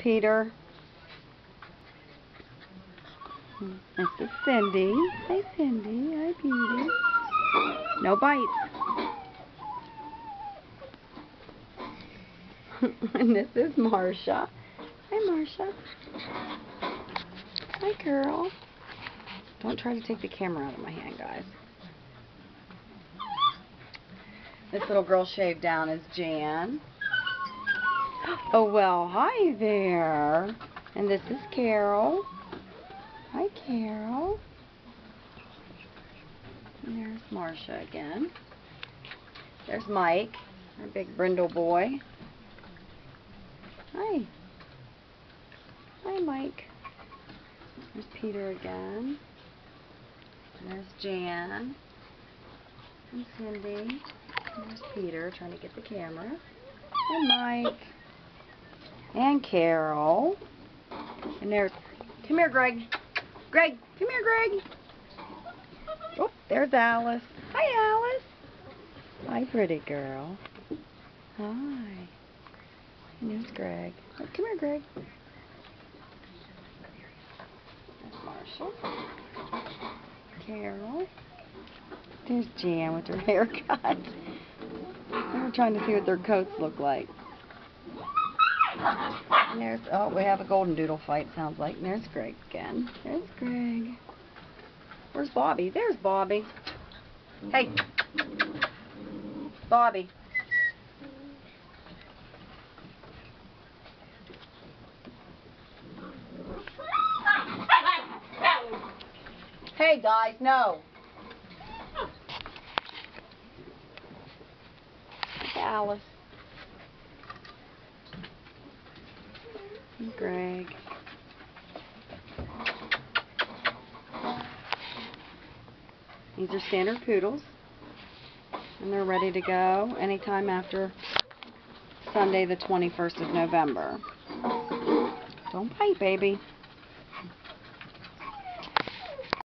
Peter. This is Cindy. Hi, Cindy. Hi, Beauty. No bites. and this is Marcia. Hi, Marcia. Hi, girl. Don't try to take the camera out of my hand, guys. This little girl shaved down is Jan. Oh, well, hi there. And this is Carol. Hi, Carol. And there's Marcia again. There's Mike, our big brindle boy. Hi. Hi, Mike. There's Peter again. And there's Jan. And Cindy. And there's Peter trying to get the camera. And Mike. And Carol. And there's... Come here, Greg. Greg, come here, Greg. Oh, there's Alice. Hi, Alice. Hi, pretty girl. Hi. And there's Greg. Oh, come here, Greg. There's Marshall. Carol. There's Jan with her haircut. We're trying to see what their coats look like. There's, oh, we have a golden doodle fight, sounds like. And there's Greg again. There's Greg. Where's Bobby? There's Bobby. Hey. Bobby. Hey, guys, no. Alice. Greg. These are standard poodles. And they're ready to go anytime after Sunday the 21st of November. Don't bite, baby.